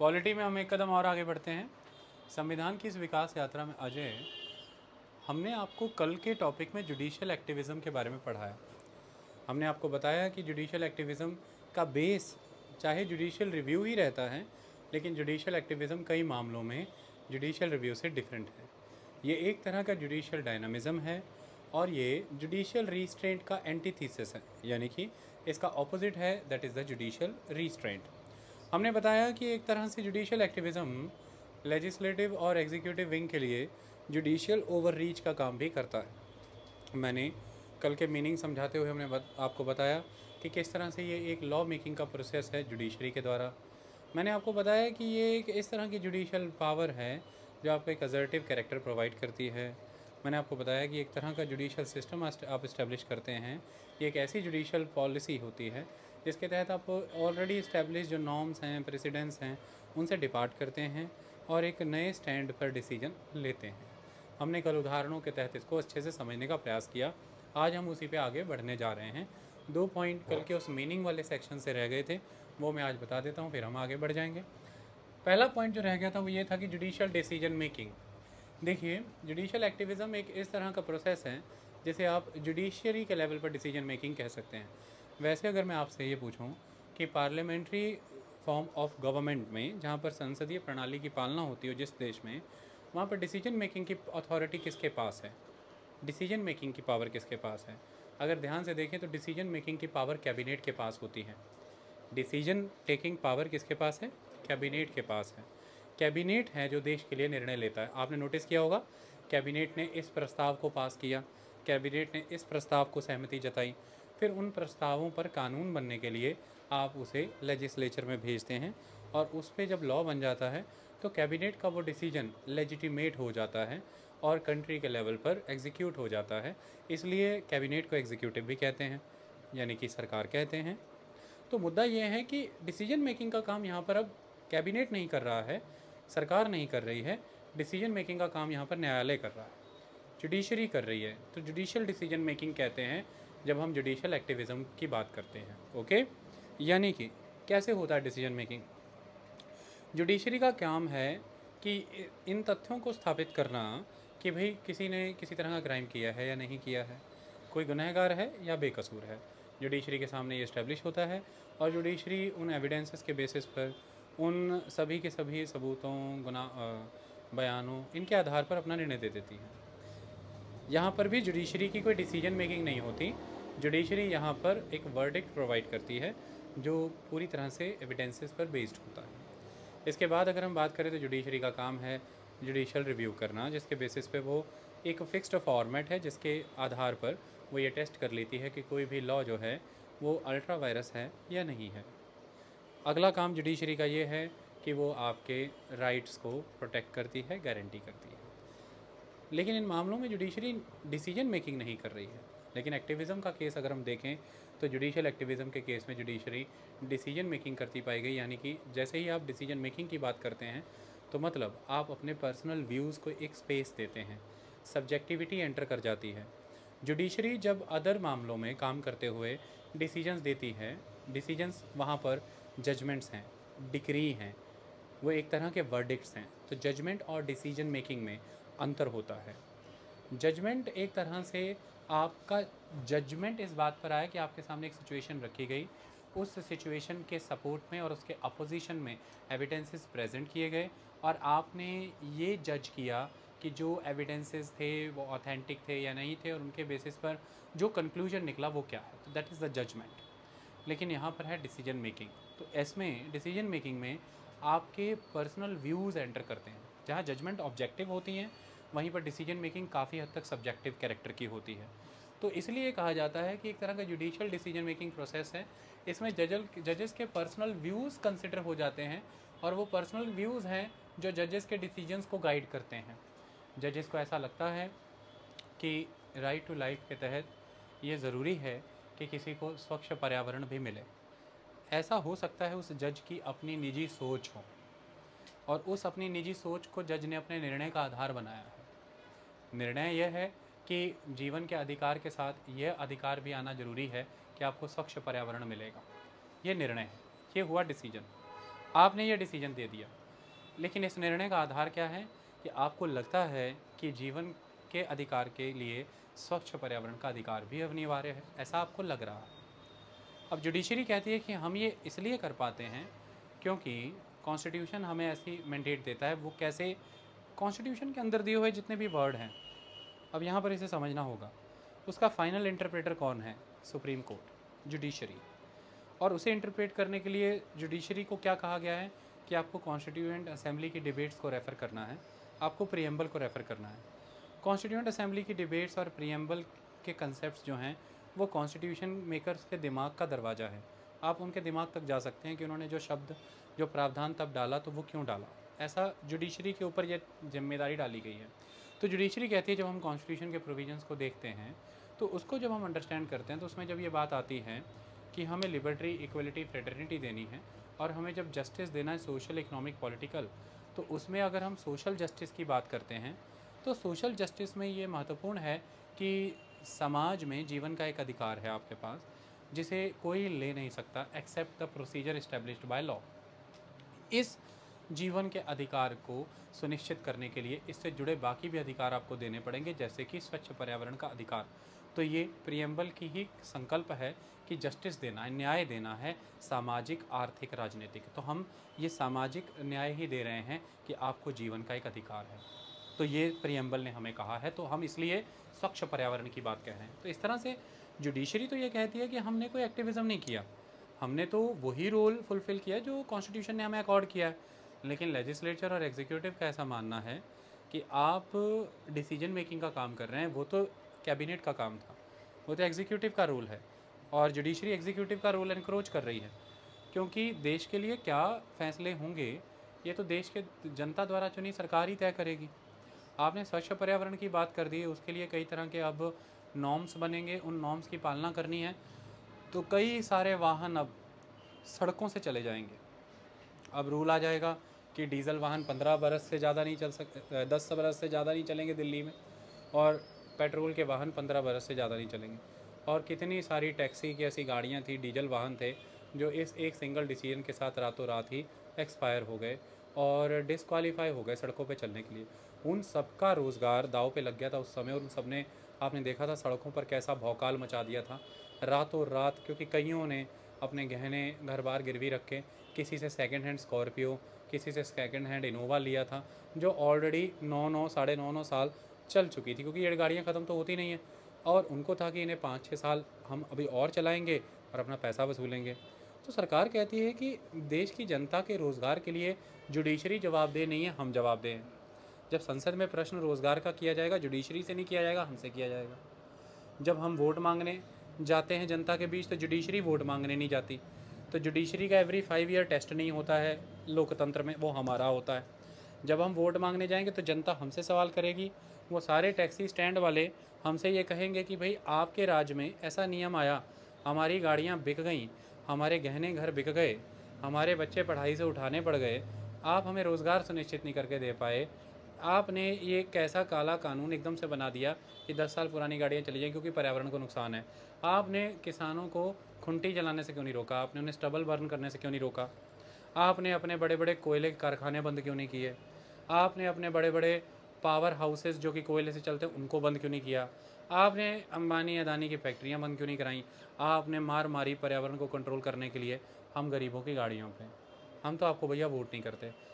Polity में हम एक कदम और आगे बढ़ते हैं। संविधान की इस विकास यात्रा में अजय, हमने आपको कल के टॉपिक में जुडिशियल एक्टिविज़म के बारे में पढ़ाया। हमने आपको बताया कि जुडिशियल एक्टिविज़म का बेस चाहे जुडिशियल रिव्यू ही रहता है, लेकिन जुडिशियल एक्टिविज़म कई मामलों में जुडिशियल रिव्यू से डिफरेंट है। ये एक तरह का जुडिशियल डायनामिज़म है और ये जुडिशियल रीस्ट्रेंट का एंटीथीसिस है, यानी कि इसका ऑपोजिट है that is the judicial restraint हमने बताया कि एक तरह से जुडिशियल एक्टिविज़म लेजिस्लेटिव और एग्जीक्यूटिव विंग के लिए जुडिशियल ओवर रीच का काम भी करता है। मैंने कल के मीनिंग समझाते हुए हमने बत, आपको बताया कि किस तरह से ये एक लॉ मेकिंग का प्रोसेस है जुडिशरी के द्वारा। मैंने आपको बताया कि ये एक इस तरह की जुडिशियल पावर है जो आपको एक अजर्टिव कैरेक्टर प्रोवाइड करती है। मैंने आपको बताया कि एक तरह का जुडिशियल सिस्टम आप इस्टेब्लिश करते हैं। ये एक ऐसी जुडिशियल पॉलिसी होती है जिसके तहत आप ऑलरेडी इस्टेब्लिश जो नॉर्म्स हैं प्रेसिडेंस हैं, उनसे डिपार्ट करते हैं और एक नए स्टैंड पर डिसीज़न लेते हैं। हमने कल उदाहरणों के तहत इसको अच्छे से समझने का प्रयास किया। आज हम उसी पे आगे बढ़ने जा रहे हैं। दो पॉइंट कल के उस मीनिंग वाले सेक्शन से रह गए थे, वो मैं आज बता देता हूँ, फिर हम आगे बढ़ जाएँगे। पहला पॉइंट जो रह गया था वो ये था कि जुडिशियल डिसीज़न मेकिंग देखिए जुडिशल एक्टिविज़म एक इस तरह का प्रोसेस है, जिसे आप जुडिशियरी के लेवल पर डिसीज़न मेकिंग कह सकते हैं। वैसे अगर मैं आपसे ये पूछूँ कि पार्लियामेंट्री फॉर्म ऑफ़ गवर्नमेंट में, जहाँ पर संसदीय प्रणाली की पालना होती हो जिस देश में, वहाँ पर डिसीज़न मेकिंग की अथॉरिटी किसके पास है? डिसीज़न मेकिंग की पावर किसके पास है? अगर ध्यान से देखें तो डिसीज़न मेकिंग की पावर कैबिनेट के पास होती है। डिसीज़न टेकिंग पावर किसके पास है? कैबिनेट के पास है। कैबिनेट है जो देश के लिए निर्णय लेता है। आपने नोटिस किया होगा कैबिनेट ने इस प्रस्ताव को पास किया। कैबिनेट ने इस प्रस्ताव को सहमति जताई। फिर उन प्रस्तावों पर कानून बनने के लिए आप उसे लेजिस्लेचर में भेजते हैं और उस पर जब लॉ बन जाता है तो कैबिनेट का वो डिसीज़न लेजिटिमेट हो जाता है और कंट्री के लेवल पर एग्जीक्यूट हो जाता है। इसलिए कैबिनेट को एग्जीक्यूटिव भी कहते हैं, यानी कि सरकार कहते हैं। तो मुद्दा ये है कि डिसीज़न मेकिंग का काम यहाँ पर अब कैबिनेट नहीं कर रहा है, सरकार नहीं कर रही है डिसीज़न मेकिंग का काम यहाँ पर न्यायालय कर रहा है जुडिशरी कर रही है। तो जुडिशल डिसीज़न मेकिंग कहते हैं जब हम जुडिशल एक्टिविज़म की बात करते हैं ओके यानी कि कैसे होता है डिसीज़न मेकिंग जुडिशरी का काम है कि इन तथ्यों को स्थापित करना कि भाई किसी ने किसी तरह का क्राइम किया है या नहीं किया है। कोई गुनहगार है या बेकसूर है? जुडिशरी के सामने ये इस्टेब्लिश होता है और जुडिशरी उन एविडेंसेस के बेसिस पर उन सभी के सभी सबूतों, गुना बयानों इनके आधार पर अपना निर्णय दे देती है। यहाँ पर भी जुडिशरी की कोई डिसीज़न मेकिंग नहीं होती। जुडिशरी यहाँ पर एक वर्डिक्ट प्रोवाइड करती है, जो पूरी तरह से एविडेंसेस पर बेस्ड होता है। इसके बाद अगर हम बात करें तो जुडिशरी का काम है जुडिशल रिव्यू करना, जिसके बेसिस पे वो एक फ़िक्स्ड फॉर्मेट है, जिसके आधार पर वो ये टेस्ट कर लेती है कि कोई भी लॉ जो है, वो अल्ट्रा वायरस है या नहीं है। अगला काम जुडिशरी का ये है कि वो आपके राइट्स को प्रोटेक्ट करती है गारंटी करती है। लेकिन इन मामलों में जुडिशरी डिसीज़न मेकिंग नहीं कर रही है। लेकिन एक्टिविज़म का केस अगर हम देखें तो जुडिशियल एक्टिविज़म के केस में जुडिशरी डिसीज़न मेकिंग करती पाई गई। यानी कि जैसे ही आप डिसीज़न मेकिंग की बात करते हैं तो मतलब आप अपने पर्सनल व्यूज़ को एक स्पेस देते हैं। सब्जेक्टिविटी एंटर कर जाती है। जुडिशरी जब अदर मामलों में काम करते हुए डिसीजंस देती है डिसीजंस वहाँ पर जजमेंट्स हैं डिक्री हैं, वो एक तरह के वर्डिक्ट्स हैं। तो जजमेंट और डिसीज़न मेकिंग में अंतर होता है। जजमेंट एक तरह से आपका, जजमेंट इस बात पर आया कि आपके सामने एक सिचुएशन रखी गई। उस सिचुएशन के सपोर्ट में और उसके अपोजिशन में एविडेंसेस प्रेजेंट किए गए और आपने ये जज किया कि जो एविडेंसेस थे, वो ऑथेंटिक थे या नहीं थे और उनके बेसिस पर जो कंक्लूजन निकला वो क्या है। तो दैट इज़ द जजमेंट लेकिन यहाँ पर है डिसीज़न मेकिंग तो इसमें डिसीज़न मेकिंग में आपके पर्सनल व्यूज़ एंटर करते हैं। जहाँ जजमेंट ऑब्जेक्टिव होती हैं वहीं पर डिसीज़न मेकिंग काफ़ी हद तक सब्जेक्टिव कैरेक्टर की होती है। तो इसलिए कहा जाता है कि एक तरह का जुडिशियल डिसीज़न मेकिंग प्रोसेस है। इसमें जजल जजेस के पर्सनल व्यूज़ कंसिडर हो जाते हैं और वो पर्सनल व्यूज़ हैं जो जजेस के डिसीजंस को गाइड करते हैं। जजेस को ऐसा लगता है कि राइट टू लाइफ के तहत ये ज़रूरी है कि किसी को स्वच्छ पर्यावरण भी मिले। ऐसा हो सकता है उस जज की अपनी निजी सोच हो और उस अपनी निजी सोच को जज ने अपने निर्णय का आधार बनाया। निर्णय यह है कि जीवन के अधिकार के साथ यह अधिकार भी आना ज़रूरी है कि आपको स्वच्छ पर्यावरण मिलेगा। ये निर्णय है। ये हुआ डिसीज़न आपने ये डिसीज़न दे दिया। लेकिन इस निर्णय का आधार क्या है? कि आपको लगता है कि जीवन के अधिकार के लिए स्वच्छ पर्यावरण का अधिकार भी अनिवार्य है। ऐसा आपको लग रहा है। अब जुडिशरी कहती है कि हम ये इसलिए कर पाते हैं क्योंकि कॉन्स्टिट्यूशन हमें ऐसी मैंडेट देता है, वो कैसे कॉन्स्टिट्यूशन के अंदर दिए हुए जितने भी वर्ड हैं, अब यहाँ पर इसे समझना होगा। उसका फाइनल इंटरप्रेटर कौन है? सुप्रीम कोर्ट जुडिशरी और उसे इंटरप्रेट करने के लिए जुडिशरी को क्या कहा गया है? कि आपको कॉन्स्टिट्यूएंट असेंबली की डिबेट्स को रेफ़र करना है। आपको प्रियम्बल को रेफ़र करना है। कॉन्स्टिट्यूएंट असेंबली की डिबेट्स और प्रियम्बल के कंसेप्ट जो हैं, वो कॉन्स्टिट्यूशन मेकर्स के दिमाग का दरवाज़ा है। आप उनके दिमाग तक जा सकते हैं कि उन्होंने जो शब्द, जो प्रावधान तब डाला तो वो क्यों डाला? ऐसा जुडिशरी के ऊपर ये ज़िम्मेदारी डाली गई है। तो जुडिशरी कहती है, जब हम कॉन्स्टिट्यूशन के प्रोविजंस को देखते हैं तो उसको जब हम अंडरस्टैंड करते हैं तो उसमें जब ये बात आती है कि हमें लिबर्टी इक्वलिटी फ्रेटर्निटी देनी है और हमें जब जस्टिस देना है सोशल इकोनॉमिक पॉलिटिकल तो उसमें अगर हम सोशल जस्टिस की बात करते हैं तो सोशल जस्टिस में ये महत्वपूर्ण है कि समाज में जीवन का एक अधिकार है आपके पास, जिसे कोई ले नहीं सकता except the procedure established by law इस जीवन के अधिकार को सुनिश्चित करने के लिए इससे जुड़े बाकी भी अधिकार आपको देने पड़ेंगे, जैसे कि स्वच्छ पर्यावरण का अधिकार। तो ये प्रियम्बल की ही संकल्प है कि जस्टिस देना है, न्याय देना है सामाजिक, आर्थिक, राजनीतिक। तो हम ये सामाजिक न्याय ही दे रहे हैं कि आपको जीवन का एक अधिकार है। तो ये प्रियम्बल ने हमें कहा है तो हम इसलिए स्वच्छ पर्यावरण की बात कह रहे हैं। तो इस तरह से जुडिशरी तो ये कहती है कि हमने कोई एक्टिविज़म नहीं किया। हमने तो वही रोल फुलफ़िल किया जो कॉन्स्टिट्यूशन ने हमें अकॉर्ड किया है। लेकिन लेजिस्लेचर और एग्जीक्यूटिव का ऐसा मानना है कि आप डिसीज़न मेकिंग का काम कर रहे हैं, वो तो कैबिनेट का काम था। वो तो एग्जीक्यूटिव का रोल है और जुडिशरी एग्जीक्यूटिव का रोल इनक्रोच कर रही है। क्योंकि देश के लिए क्या फैसले होंगे, ये तो देश के जनता द्वारा चुनी सरकार ही तय करेगी। आपने स्वच्छ पर्यावरण की बात कर दी, उसके लिए कई तरह के अब नॉर्म्स बनेंगे, उन नॉर्म्स की पालना करनी है। तो कई सारे वाहन अब सड़कों से चले जाएँगे। अब रूल आ जाएगा कि डीज़ल वाहन पंद्रह बरस से ज़्यादा नहीं चल सकते दस बरस से ज़्यादा नहीं चलेंगे दिल्ली में और पेट्रोल के वाहन पंद्रह बरस से ज़्यादा नहीं चलेंगे। और कितनी सारी टैक्सी की ऐसी गाड़ियाँ थी, डीजल वाहन थे, जो इस एक सिंगल डिसीज़न के साथ रातों रात ही एक्सपायर हो गए और डिसक्वालीफाई हो गए सड़कों पे चलने के लिए। उन सबका रोज़गार दाव पे लग गया था उस समय और उन सबने आपने देखा था सड़कों पर कैसा भौकाल मचा दिया था। रातों रात, क्योंकि कईयों ने अपने गहने घर बार गिरवी रख। किसी से सेकेंड हैंड स्कॉर्पियो किसी से सेकेंड हैंड इनोवा लिया था, जो ऑलरेडी नौ नौ, साढ़े नौ नौ साल चल चुकी थी, क्योंकि ये गाड़ियाँ ख़त्म तो होती नहीं हैं। और उनको था कि इन्हें पाँच छः साल हम अभी और चलाएँगे और अपना पैसा वसूलेंगे। तो सरकार कहती है कि देश की जनता के रोज़गार के लिए जुडिशरी जवाबदेह नहीं है, हम जवाबदेह हैं। जब संसद में प्रश्न रोज़गार का किया जाएगा जुडिशरी से नहीं किया जाएगा, हमसे किया जाएगा। जब हम वोट मांगने जाते हैं जनता के बीच तो जुडिशरी वोट मांगने नहीं जाती। तो जुडिशरी का एवरी फाइव ईयर टेस्ट नहीं होता है लोकतंत्र में, वो हमारा होता है। जब हम वोट मांगने जाएँगे तो जनता हमसे सवाल करेगी। वो सारे टैक्सी स्टैंड वाले हमसे ये कहेंगे कि भाई, आपके राज्य में ऐसा नियम आया, हमारी गाड़ियाँ बिक गई, हमारे गहने घर बिक गए, हमारे बच्चे पढ़ाई से उठाने पड़ गए, आप हमें रोज़गार सुनिश्चित नहीं करके दे पाए आपने ये कैसा काला कानून एकदम से बना दिया कि दस साल पुरानी गाड़ियाँ चली जाएँ क्योंकि पर्यावरण को नुकसान है? आपने किसानों को खुंटी जलाने से क्यों नहीं रोका? आपने उन्हें स्टबल बर्न करने से क्यों नहीं रोका? आपने अपने बड़े बड़े कोयले के कारखाने बंद क्यों नहीं किए? आपने अपने बड़े बड़े पावर हाउसेस जो कि कोयले से चलते हैं, उनको बंद क्यों नहीं किया? आपने अंबानी अदानी की फैक्ट्रियाँ बंद क्यों नहीं कराई? आपने मार मारी पर्यावरण को कंट्रोल करने के लिए हम गरीबों की गाड़ियों पे। हम तो आपको भैया वोट नहीं करते।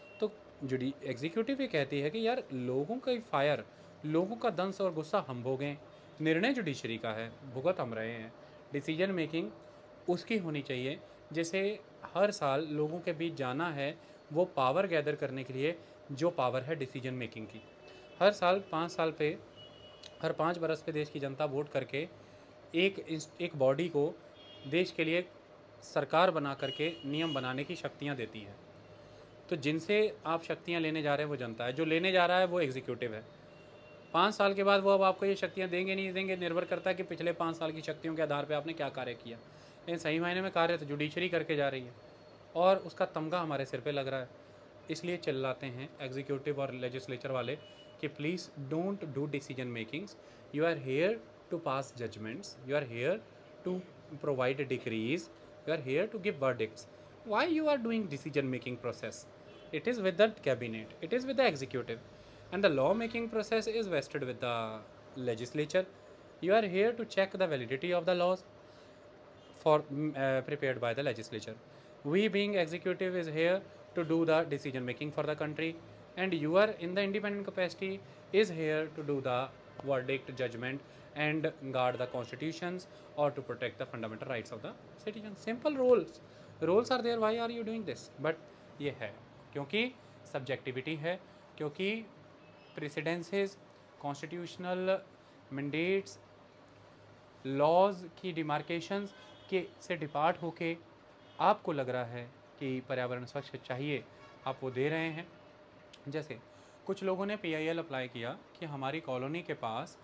जुड़ी एग्जीक्यूटिव ये कहती है कि यार, लोगों का फायर, लोगों का दंस और गुस्सा हम भोगें निर्णय जुडिशरी का है, भुगत हम रहे हैं। डिसीज़न मेकिंग उसकी होनी चाहिए, जैसे हर साल लोगों के बीच जाना है, वो पावर गैदर करने के लिए जो पावर है डिसीज़न मेकिंग की। हर साल पाँच साल पे, हर पाँच बरस पे देश की जनता वोट करके एक एक बॉडी को देश के लिए सरकार बना करके नियम बनाने की शक्तियाँ देती है। तो जिनसे आप शक्तियाँ लेने जा रहे हैं, वो जनता है। जो लेने जा रहा है, वो एग्जीक्यूटिव है। पाँच साल के बाद वो अब आपको ये शक्तियाँ देंगे, नहीं देंगे, निर्भर करता है कि पिछले पाँच साल की शक्तियों के आधार पर आपने क्या कार्य किया। लेकिन सही मायने में कार्य तो जुडिशरी करके जा रही है। और उसका तमगा हमारे सिर पे लग रहा है। इसलिए चिल्लाते हैं एग्जीक्यूटिव और लेजिस्लेचर वाले कि please don't do decision makings you are here to pass judgements you are here to provide decrees you are here to give verdicts why you are doing decision making process? It is with the cabinet it is with the executive. And the law making process is vested with the legislature. You are here to check the validity of the laws for mm, uh, prepared by the legislature. We being executive is here to do the decision making for the country. And you are in the independent capacity is here to do the verdict judgment and guard the constitutions or to protect the fundamental rights of the citizens. Simple rules. Rules are there. Why are you doing this? But है क्योंकि subjectivity है, क्योंकि प्रेसिडेंसेस constitutional mandates laws की डिमार्केशंस के से depart होके आपको लग रहा है कि पर्यावरण स्वच्छ चाहिए, आप वो दे रहे हैं। जैसे कुछ लोगों ने पीआईएल अप्लाई किया कि हमारी कॉलोनी के पास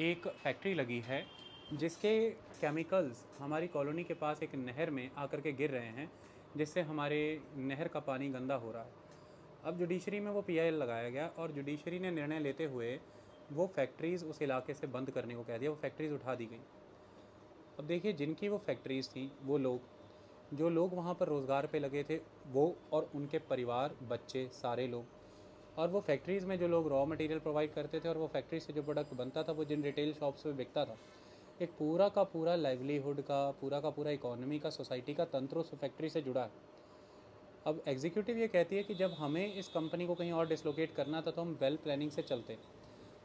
एक फैक्ट्री लगी है, जिसके केमिकल्स हमारी कॉलोनी के पास एक नहर में आकर के गिर रहे हैं जिससे हमारे नहर का पानी गंदा हो रहा है। अब जुडिशरी में वो पीआईएल लगाया गया और जुडिशरी ने निर्णय लेते हुए वो फैक्ट्रीज़ उस इलाके से बंद करने को कह दिया, वो फैक्ट्रीज़ उठा दी गई। अब देखिए, जिनकी वो फैक्ट्रीज़ थी, वो लोग, जो लोग वहाँ पर रोज़गार पे लगे थे, वो और उनके परिवार, बच्चे, सारे लोग, और वो फैक्ट्रीज़ में जो लोग रॉ मटेरियल प्रोवाइड करते थे और वो फैक्ट्री से जो प्रोडक्ट बनता था, वो जिन रिटेल शॉप्स में बिकता था एक पूरा का पूरा लाइवलीहुड का, पूरा का पूरा इकोनॉमी का सोसाइटी का तंत्र उस फैक्ट्री से जुड़ा है। अब एग्जीक्यूटिव ये कहती है कि जब हमें इस कंपनी को कहीं और डिसलोकेट करना था तो हम वेल प्लानिंग से चलते।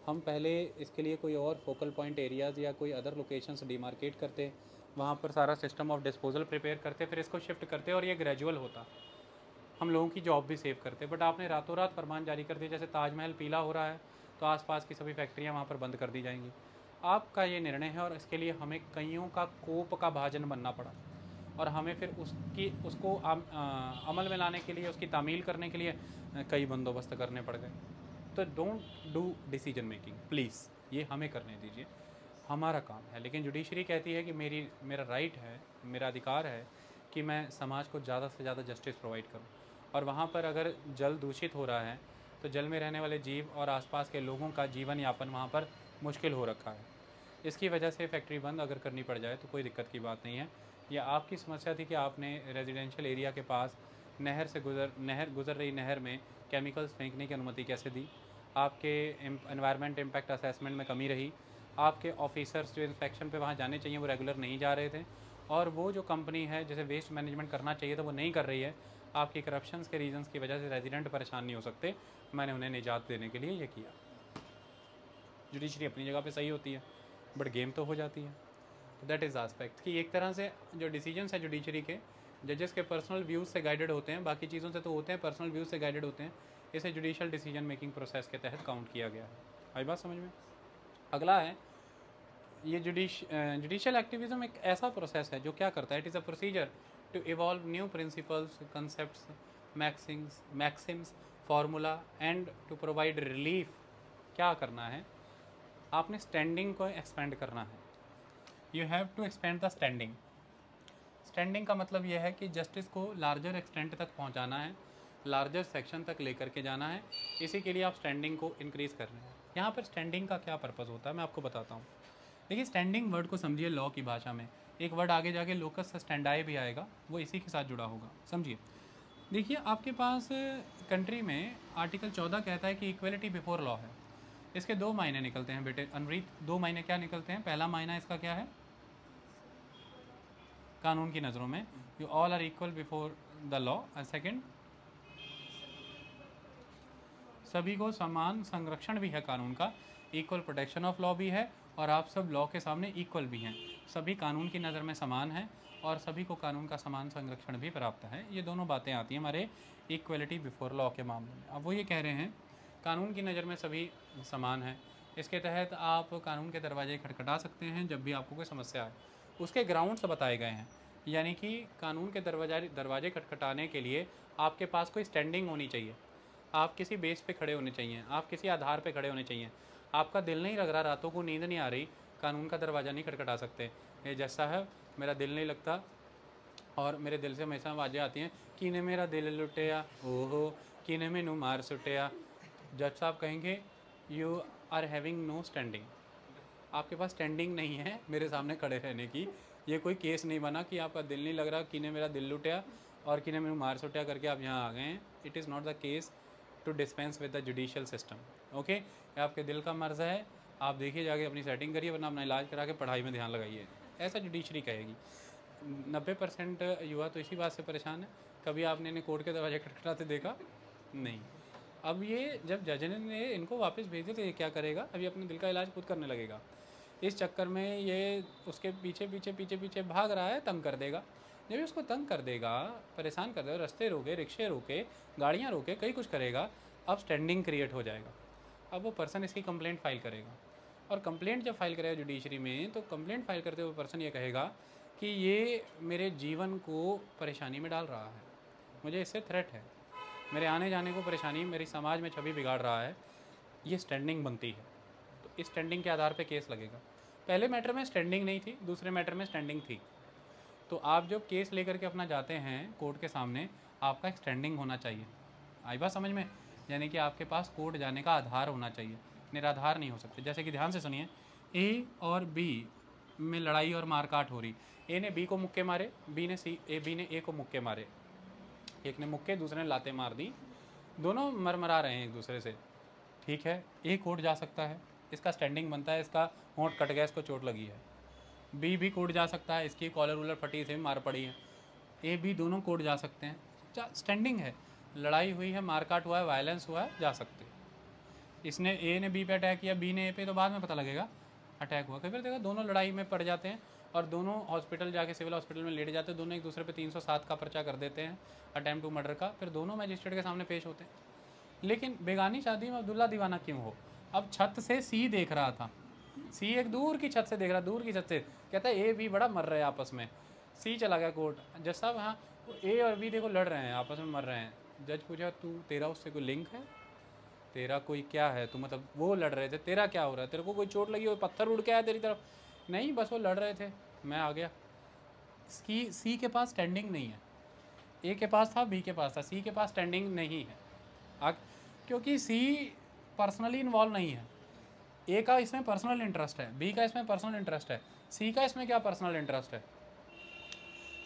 हम पहले इसके लिए कोई और फोकल पॉइंट एरियाज़ या कोई अदर लोकेशंस डिमार्केट करते, वहाँ पर सारा सिस्टम ऑफ़ डिस्पोजल प्रिपेयर करते, फिर इसको शिफ्ट करते और ये ग्रेजुअल होता। हम लोगों की जॉब भी सेव करते बट आपने रातों रात फरमान जारी कर दिया, जैसे ताजमहल पीला हो रहा है तो आसपास की सभी फैक्ट्रियाँ वहाँ पर बंद कर दी जाएँगी। आपका ये निर्णय है और इसके लिए हमें कईयों का कोप का भाजन बनना पड़ा। और हमें फिर उसकी उसको आ, अमल में लाने के लिए उसकी तामील करने के लिए कई बंदोबस्त करने पड़ गए। तो don't do decision making please ये हमें करने दीजिए। हमारा काम है लेकिन जुडिशरी कहती है कि मेरी मेरा राइट है मेरा अधिकार है कि मैं समाज को ज़्यादा से ज़्यादा जस्टिस प्रोवाइड करूँ। और वहाँ पर अगर जल दूषित हो रहा है तो जल में रहने वाले जीव और आसपास के लोगों का जीवन यापन वहाँ पर मुश्किल हो रखा है। इसकी वजह से फैक्ट्री बंद अगर करनी पड़ जाए तो कोई दिक्कत की बात नहीं है। या आपकी समस्या थी कि आपने रेजिडेंशियल एरिया के पास नहर से गुजर, नहर, गुजर रही नहर में केमिकल्स फेंकने की अनुमति कैसे दी? आपके एनवायरनमेंट इम्पैक्ट असेसमेंट में कमी रही। आपके ऑफिसर्स जो इंस्पेक्शन पे वहाँ जाने चाहिए, वो रेगुलर नहीं जा रहे थे। और वो जो कंपनी है, जैसे वेस्ट मैनेजमेंट करना चाहिए था, वो नहीं कर रही है। आपके करप्शन के रीजंस की वजह से रेजिडेंट परेशान नहीं हो सकते। मैंने उन्हें निजात देने के लिए ये किया। जुडिशरी अपनी जगह पे सही होती है। बट गेम तो हो जाती है। दैट इज़ आस्पेक्ट कि एक तरह से जो डिसीजंस है जुडिशरी के जजेस के पर्सनल व्यूज़ से गाइडेड होते हैं बाकी चीज़ों से तो होते हैं पर्सनल व्यूज़ से गाइडेड होते हैं। इसे जुडिशल डिसीज़न मेकिंग प्रोसेस के तहत काउंट किया गया है। आई बात समझ में? अगला है ये जुडिश जुडिशल एक्टिविज्म एक ऐसा प्रोसेस है जो क्या करता है? It is a procedure to evolve new principles concepts, maxims, maxims, formula and to provide relief क्या करना है? आपने स्टैंडिंग को एक्सपेंड करना है। You have to expand the standing standing का मतलब यह है कि जस्टिस को लार्जर एक्सटेंट तक पहुंचाना है लार्जर सेक्शन तक लेकर के जाना है। इसी के लिए आप स्टैंडिंग को इंक्रीज़ कर रहे हैं। यहाँ पर स्टैंडिंग का क्या पर्पज़ होता है, मैं आपको बताता हूँ। देखिए स्टैंडिंग वर्ड को समझिए लॉ की भाषा में। एक वर्ड आगे जाके लोकस स्टैंडाई भी आएगा, वो इसी के साथ जुड़ा होगा। समझिए। देखिए, आपके पास कंट्री में आर्टिकल चौदह कहता है कि इक्वलिटी बिफोर लॉ है। इसके दो मायने निकलते हैं बेटे। अनरीत, दो मायने क्या निकलते हैं? पहला मायना इसका क्या है? कानून की नज़रों में। You all are equal before the law and second सभी को समान संरक्षण भी है कानून का। इक्वल प्रोटेक्शन ऑफ़ लॉ भी है और आप सब लॉ के सामने इक्वल भी हैं। सभी कानून की नज़र में समान हैं और सभी को कानून का समान संरक्षण भी प्राप्त है। ये दोनों बातें आती हैं हमारे इक्वलिटी बिफोर लॉ के मामले में। अब वो ये कह रहे हैं कानून की नज़र में सभी समान हैं। इसके तहत आप कानून के दरवाजे खटखटा सकते हैं जब भी आपको कोई समस्या है उसके ग्राउंड्स बताए गए हैं। यानी कि कानून के दरवाज़ा, दरवाजे खटखटाने के लिए आपके पास कोई स्टैंडिंग होनी चाहिए। आप किसी बेस पे खड़े होने चाहिए। आप किसी आधार पे खड़े होने चाहिए। आपका दिल नहीं लग रहा, रातों को नींद नहीं आ रही, कानून का दरवाज़ा नहीं खटखटा सकते। ये जैसा है, मेरा दिल नहीं लगता और मेरे दिल से हमेशा आवाज़ें आती हैं कि ने मेरा दिल लुटिया, ओहो कि ने मैनू मार सुटिया। जज साहब कहेंगे you are having no standing आपके पास स्टैंडिंग नहीं है, मेरे सामने खड़े रहने की। ये कोई केस नहीं बना कि आपका दिल नहीं लग रहा, कि ने मेरा दिल लुटिया और कि मेरे मार सुटिया करके आप यहाँ आ गए हैं। It is not the case to dispense with the judicial system okay आपके दिल का मर्ज़ है। आप देखिए जाके अपनी सेटिंग करिए, वरना अपना इलाज करा के पढ़ाई में ध्यान लगाइए। ऐसा जुडिशरी कहेगी। नब्बे परसेंट युवा तो इसी बात से परेशान है। कभी आपने इन्हें कोर्ट के दरवाजे खटखटाते देखा? नहीं। अब ये जब जज ने इनको वापस भेजे तो ये क्या करेगा? अभी अपने दिल का इलाज खुद करने लगेगा। इस चक्कर में ये उसके पीछे पीछे पीछे पीछे भाग रहा है, तंग कर देगा। जब भी उसको तंग कर देगा, परेशान कर देगा, रास्ते रोके, रिक्शे रोके, गाड़ियाँ रोके, कई कुछ करेगा, अब स्टैंडिंग क्रिएट हो जाएगा। अब वो पर्सन इसकी कंप्लेंट फ़ाइल करेगा। और कंप्लेंट जब फ़ाइल करेगा जुडिशरी में तो कंप्लेंट फ़ाइल करते हुए पर्सन ये कहेगा कि ये मेरे जीवन को परेशानी में डाल रहा है। मुझे इससे थ्रेट है। मेरे आने जाने को परेशानी, मेरी समाज में छवि बिगाड़ रहा है, ये स्टैंडिंग बनती है। तो इस स्टैंडिंग के आधार पर केस लगेगा। पहले मैटर में स्टैंडिंग नहीं थी, दूसरे मैटर में स्टैंडिंग थी। तो आप जब केस लेकर के अपना जाते हैं कोर्ट के सामने, आपका एक स्टैंडिंग होना चाहिए। आई बात समझ में? यानी कि आपके पास कोर्ट जाने का आधार होना चाहिए। निराधार नहीं हो सकते। जैसे कि ध्यान से सुनिए। ए और बी में लड़ाई और मारकाट हो रही। ए ने बी को मुक्के मारे बी ने सी ए बी ने ए को मुक्के मारे। एक ने मुक्के, दूसरे ने लाते मार दी। दोनों मरमरा रहे हैं एक दूसरे से। ठीक है ए कोर्ट जा सकता है। इसका स्टैंडिंग बनता है, इसका होंठ कट गया, इसको चोट लगी है। बी भी कोर्ट जा सकता है, इसकी कॉलर वूलर फटी से भी मार पड़ी है। ए बी दोनों कोर्ट जा सकते हैं। स्टैंडिंग है। लड़ाई हुई है मारकाट हुआ है वायलेंस हुआ है, जा सकते हैं। इसने ए ने बी पे अटैक किया बी ने ए पे तो बाद में पता लगेगा। अटैक हुआ। बार देखा, दोनों लड़ाई में पड़ जाते हैं। और दोनों हॉस्पिटल जाके सिविल हॉस्पिटल में लेट जाते हैं। दोनों एक दूसरे पे 307 का पर्चा कर देते हैं, अटैम्प्ट टू मर्डर का। फिर दोनों मजिस्ट्रेट के सामने पेश होते हैं। लेकिन बेगानी शादी में अब्दुल्ला दीवाना क्यों हो? अब छत से सी देख रहा था। सी एक दूर की छत से देख रहा, दूर की छत से। कहता है, ए, बी, बड़ा मर रहे हैं आपस में। सी चला गया कोर्ट। जज साहब हाँ ए और बी देखो लड़ रहे हैं, आपस में मर रहे हैं। जज पूछा, तू, तेरा उससे कोई लिंक है? तेरा कोई क्या है? तू मतलब वो लड़ रहे थे, तेरा क्या हो रहा है? तेरे को कोई चोट लगी हो पत्थर उड़ के आया तेरी तरफ़? नहीं बस वो लड़ रहे थे। मैं आ गया। सी सी के पास स्टैंडिंग नहीं है। ए के पास था बी के पास था। सी के पास स्टैंडिंग नहीं है। आ, क्योंकि सी पर्सनली इन्वॉल्व नहीं है। ए का इसमें पर्सनल इंटरेस्ट है। बी का इसमें पर्सनल इंटरेस्ट है। सी का इसमें क्या पर्सनल इंटरेस्ट है?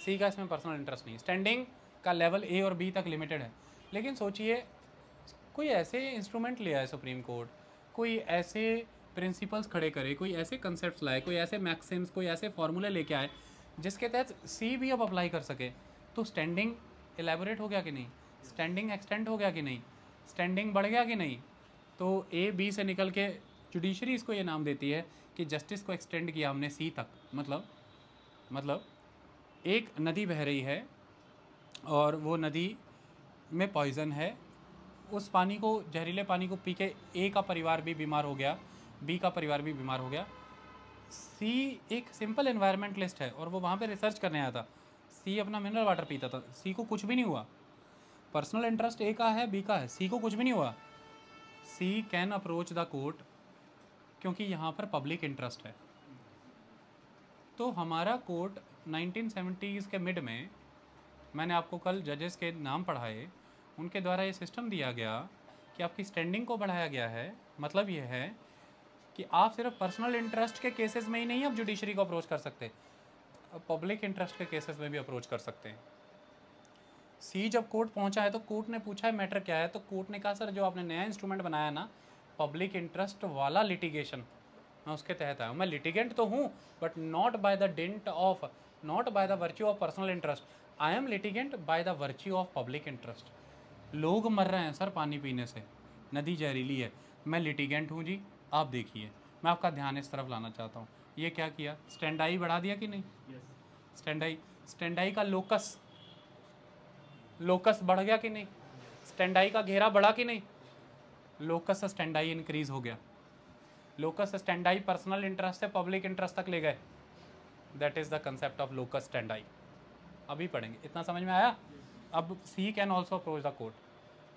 सी का इसमें पर्सनल इंटरेस्ट नहीं। स्टैंडिंग का लेवल ए और बी तक लिमिटेड है। लेकिन सोचिए कोई ऐसे इंस्ट्रूमेंट लिया है सुप्रीम कोर्ट कोई ऐसे प्रिंसिपल्स खड़े करे, कोई ऐसे कंसेप्ट लाए, कोई ऐसे मैक्सिम्स कोई ऐसे फार्मूले लेके आए, जिसके तहत सी भी अब अप्लाई कर सके। तो स्टैंडिंग एलेबोरेट हो गया कि नहीं? स्टैंडिंग एक्सटेंड हो गया कि नहीं? स्टैंडिंग बढ़ गया कि नहीं? तो ए बी से निकल के जुडिशरी इसको ये नाम देती है कि जस्टिस को एक्सटेंड किया हमने सी तक। मतलब मतलब एक नदी बह रही है और वो नदी में पॉइज़न है। उस पानी को, जहरीले पानी को पी के ए का परिवार भी बीमार हो गया। बी का परिवार भी बीमार हो गया। सी एक सिंपल इन्वायरमेंटलिस्ट है और वो वहाँ पे रिसर्च करने आया था। सी अपना मिनरल वाटर पीता था। सी को कुछ भी नहीं हुआ। पर्सनल इंटरेस्ट ए का है बी का है। सी को कुछ भी नहीं हुआ। C can approach the court क्योंकि यहाँ पर पब्लिक इंटरेस्ट है। तो हमारा कोर्ट 1970s के मिड में मैंने आपको कल जजेस के नाम पढ़ाए। उनके द्वारा ये सिस्टम दिया गया कि आपकी स्टैंडिंग को बढ़ाया गया है। मतलब ये है कि आप सिर्फ़ पर्सनल इंटरेस्ट के केसेस में ही नहीं अब जुडिशरी को अप्रोच कर सकते। पब्लिक इंटरेस्ट के केसेस में भी अप्रोच कर सकते हैं। सी जब कोर्ट पहुँचा है तो कोर्ट ने पूछा है मैटर क्या है? तो कोर्ट ने कहा, सर, जो आपने नया इंस्ट्रूमेंट बनाया ना पब्लिक इंटरेस्ट वाला लिटिगेशन मैं उसके तहत आया हूँ। मैं लिटिगेंट तो हूँ but not by the dint of not by the virtue of personal interest I am litigant by the virtue of public interest लोग मर रहे हैं, सर, पानी पीने से। नदी जहरीली है। मैं लिटिगेंट हूँ जी। आप देखिए मैं आपका ध्यान इस तरफ़ लाना चाहता हूँ। ये क्या किया? स्टैंडाई बढ़ा दिया कि नहीं? Yes. स्टैंडाई स्टैंडाई का लोकस लोकस बढ़ गया कि नहीं? स्टैंडाई का घेरा बढ़ा कि नहीं? लोकस स्टैंडाई इंक्रीज हो गया। लोकस स्टैंडाई पर्सनल इंटरेस्ट से पब्लिक इंटरेस्ट तक ले गए। That is the concept of locus standi अभी पढ़ेंगे। इतना समझ में आया? अब C can also approach the court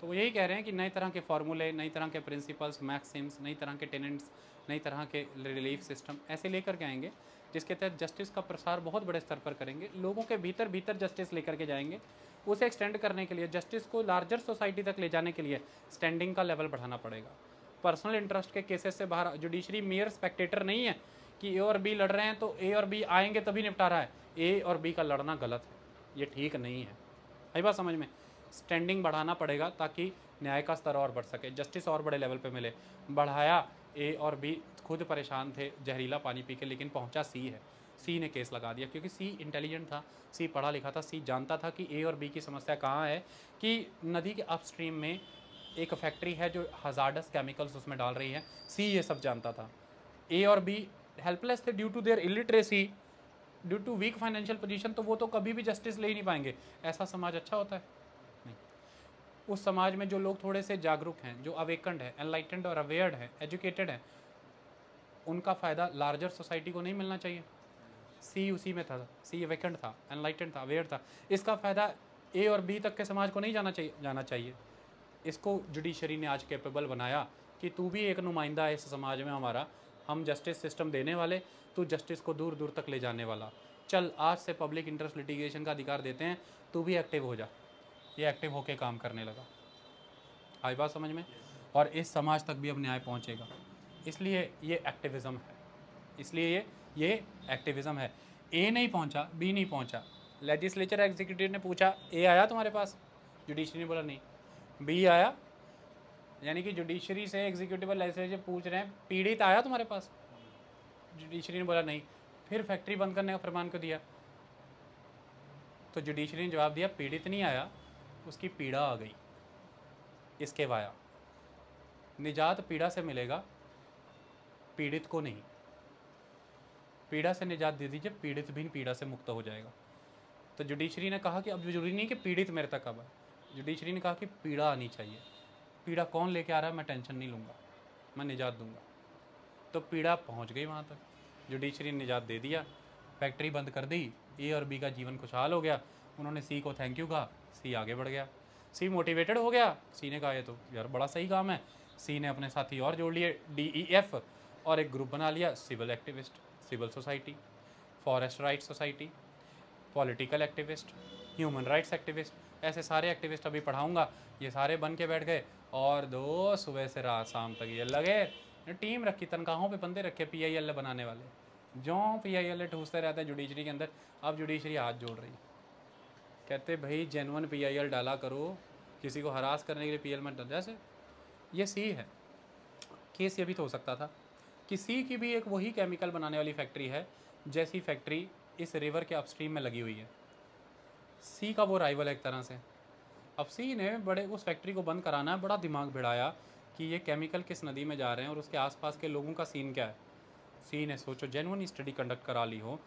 तो वो यही कह रहे हैं कि नई तरह के फार्मूले, नई तरह के प्रिंसिपल्स मैक्सिम्स नई तरह के टेनेंट्स, नई तरह के रिलीफ सिस्टम, ऐसे लेकर के आएँगे, जिसके तहत जस्टिस का प्रसार बहुत बड़े स्तर पर करेंगे, लोगों के भीतर भीतर जस्टिस लेकर के जाएँगे, उसे एक्सटेंड करने के लिए, जस्टिस को लार्जर सोसाइटी तक ले जाने के लिए स्टैंडिंग का लेवल बढ़ाना पड़ेगा। पर्सनल इंटरेस्ट के केसेस से बाहर जुडिशरी मेयर स्पेक्टेटर नहीं है कि ए और बी लड़ रहे हैं तो ए और बी आएँगे तभी निपटा रहा है। ए और बी का लड़ना गलत है, ये ठीक नहीं है। आई बात समझ में? स्टैंडिंग बढ़ाना पड़ेगा ताकि न्याय का स्तर और बढ़ सके। जस्टिस और बड़े लेवल पे मिले। बढ़ाया ए और बी खुद परेशान थे, जहरीला पानी पी के, लेकिन पहुँचा सी है। सी ने केस लगा दिया, क्योंकि सी इंटेलिजेंट था सी पढ़ा लिखा था सी जानता था कि ए और बी की समस्या कहाँ है, कि नदी के अपस्ट्रीम में एक फैक्ट्री है जो हजार्डस केमिकल्स उसमें डाल रही है। सी ये सब जानता था। ए और बी हेल्पलेस थे due to their illiteracy due to weak financial position तो वो तो कभी भी जस्टिस ले ही नहीं पाएँगे। ऐसा समाज अच्छा होता है? उस समाज में जो लोग थोड़े से जागरूक हैं, जो अवेकंड है एनलाइटेंड और अवेयर्ड है एजुकेटेड है, उनका फ़ायदा लार्जर सोसाइटी को नहीं मिलना चाहिए। सी उसी में था सी वेकेंट था एनलाइटेंड था अवेयर था। इसका फ़ायदा ए और बी तक के समाज को नहीं जाना चाहिए जाना चाहिए। इसको जुडिशरी ने आज कैपेबल बनाया कि तू भी एक नुमाइंदा है इस समाज में हमारा, हम जस्टिस सिस्टम देने वाले, तू जस्टिस को दूर दूर तक ले जाने वाला। चल, आज से पब्लिक इंटरेस्ट लिटिगेशन का अधिकार देते हैं, तू भी एक्टिव हो जा। ये एक्टिव होके काम करने लगा। आई बात समझ में? और इस समाज तक भी अब न्याय पहुंचेगा। इसलिए ये एक्टिविज़म है। इसलिए ये ये एक्टिविज़म है। ए नहीं पहुँचा बी नहीं पहुँचा। लेजिस्लेचर एग्जीक्यूटिव ने पूछा ए आया तुम्हारे पास? जुडिशरी ने बोला, नहीं। बी आया। यानी कि जुडिशरी से एग्जीक्यूटिव लेजिस्लेचर पूछ रहे हैं, पीड़ित आया तुम्हारे पास? जुडिशरी ने बोला, नहीं। फिर फैक्ट्री बंद करने का फरमान को दिया? तो जुडिशरी ने जवाब दिया, पीड़ित नहीं आया। उसकी पीड़ा आ गई। इसके वाया। निजात पीड़ा से मिलेगा, पीड़ित को नहीं। पीड़ा से निजात दे दीजिए, पीड़ित भी पीड़ा से मुक्त हो जाएगा। तो जुडिशरी ने कहा कि, अब ज़रूरी नहीं कि पीड़ित मेरे तक अब आए जुडिशरी ने कहा कि पीड़ा आनी चाहिए। पीड़ा कौन लेके आ रहा है, मैं टेंशन नहीं लूँगा। मैं निजात दूँगा। तो पीड़ा पहुँच गई वहाँ तक। जुडिशरी ने निजात दे दिया। फैक्ट्री बंद कर दी। ए और बी का जीवन खुशहाल हो गया। उन्होंने सी को थैंक यू कहा। सी आगे बढ़ गया। सी मोटिवेटेड हो गया। सी ने कहा, ये तो यार बड़ा सही काम है। सी ने अपने साथी और जोड़ लिए डी ई एफ़ और एक ग्रुप बना लिया civil activist civil society forest rights society political activist human rights activist ऐसे सारे एक्टिविस्ट अभी पढ़ाऊँगा। ये सारे बन के बैठ गए। और दो सुबह से रात, शाम तक ये लगे। टीम रखी, तनख्वाहों पे बंदे रखे पी आई एल बनाने वाले। जो पी आई एल ठूसते रहते हैं जुडिशरी के अंदर। अब जुडिशरी हाथ जोड़ रही कहते, भाई जेनवन पी डाला करो। किसी को हरास करने के लिए पी एल में जैसे, ये सी है। केस ये भी तो हो सकता था कि सी की भी एक वही केमिकल बनाने वाली फैक्ट्री है, जैसी फैक्ट्री इस रिवर के अपस्ट्रीम में लगी हुई है। सी का वो राइवल है एक तरह से। अब सी ने बड़े, उस फैक्ट्री को बंद कराना है, बड़ा दिमाग भिड़ाया कि ये केमिकल किस नदी में जा रहे हैं और उसके आसपास के लोगों का सीन क्या है। सी ने सोचो जेनवन स्टडी कंडक्ट करा ली हो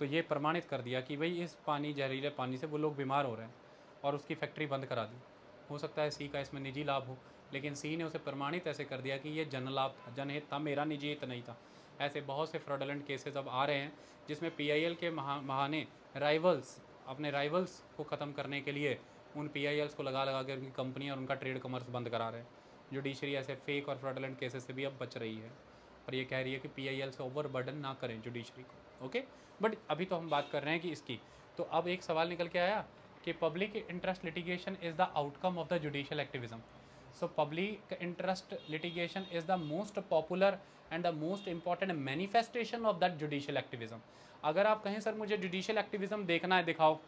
तो ये प्रमाणित कर दिया कि भाई इस पानी, जहरीले पानी से वो लोग बीमार हो रहे हैं और उसकी फैक्ट्री बंद करा दी। हो सकता है सी का इसमें निजी लाभ हो, लेकिन सी ने उसे प्रमाणित ऐसे कर दिया कि ये जन लाभ था, जनहित था, मेरा निजी हित नहीं था। ऐसे बहुत से फ्रॉडलेंट केसेस अब आ रहे हैं, जिसमें पीआईएल के महा, महाने राइवल्स, अपने राइवल्स को ख़त्म करने के लिए उन पी को लगा लगा कर उनकी कंपनी और उनका ट्रेड कमर्स बंद करा रहे हैं। जुडिशरी ऐसे फेक और फ्रॉडलेंट केसेस से भी अब बच रही है और ये कह रही है कि पी से ओवर ना करें जुडिशरी को। ओके? बट अभी तो हम बात कर रहे हैं कि इसकी। तो अब एक सवाल निकल के आया कि public interest litigation is the outcome of the judicial activism so public interest litigation is the most popular and the most important manifestation of that judicial activism अगर आप कहें, सर, मुझे जुडिशियल एक्टिविज्म देखना है, दिखाओ।